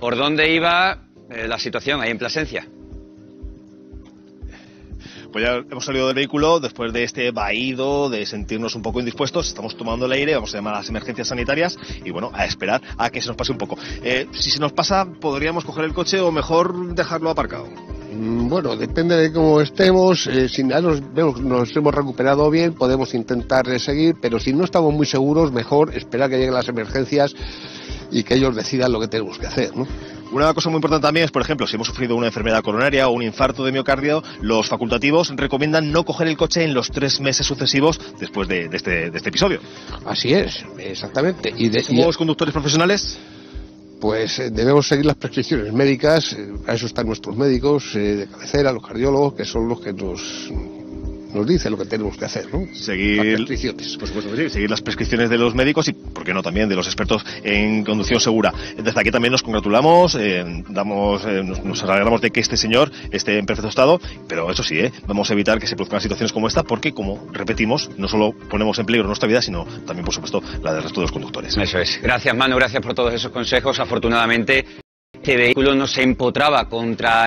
por dónde iba eh, la situación ahí en Plasencia. Pues ya hemos salido del vehículo después de este vaído, de sentirnos un poco indispuestos. Estamos tomando el aire, vamos a llamar a las emergencias sanitarias y bueno, a esperar a que se nos pase un poco. Eh, si se nos pasa, podríamos coger el coche o mejor dejarlo aparcado. Mm, Bueno, depende de cómo estemos. eh, si ya nos, nos hemos recuperado bien, podemos intentar seguir, pero si no estamos muy seguros, mejor esperar que lleguen las emergencias y que ellos decidan lo que tenemos que hacer, ¿no? Una cosa muy importante también es, por ejemplo, si hemos sufrido una enfermedad coronaria o un infarto de miocardio, los facultativos recomiendan no coger el coche en los tres meses sucesivos después de, de este, de este episodio. Así es, exactamente. Y, de, y- ¿Somos conductores profesionales? pues eh, debemos seguir las prescripciones médicas, eh, para eso están nuestros médicos eh, de cabecera, los cardiólogos, que son los que nos, nos dicen lo que tenemos que hacer, ¿no? Las Seguir, prescripciones. por supuesto que sí, seguir las prescripciones de los médicos y, por qué no, también de los expertos en conducción segura. Desde aquí también nos congratulamos, eh, damos, eh, nos, nos alegramos de que este señor esté en perfecto estado, pero eso sí, eh, vamos a evitar que se produzcan situaciones como esta, porque, como repetimos, no solo ponemos en peligro nuestra vida, sino también, por supuesto, la del resto de los conductores. Eso es. Gracias, Manu, gracias por todos esos consejos. Afortunadamente, este vehículo no se empotraba contra